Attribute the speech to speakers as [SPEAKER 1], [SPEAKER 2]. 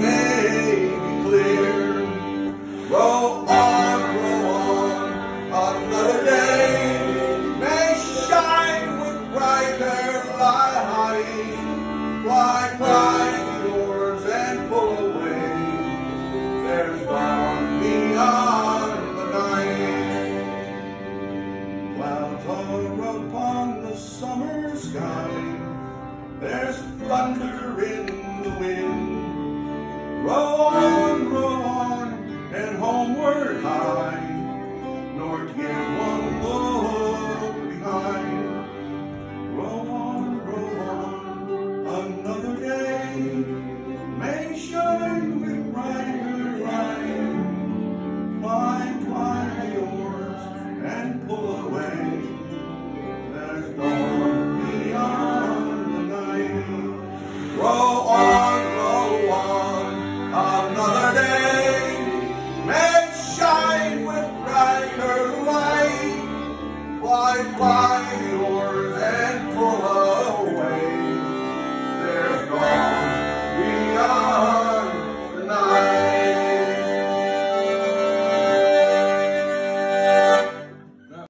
[SPEAKER 1] may be clear. Roll on, roll on, another day may shine with brighter light. Fly, the yours and pull away. There's bound beyond the night. Clouds are upon the summer sky. There's thunder in and buy yours and pull up.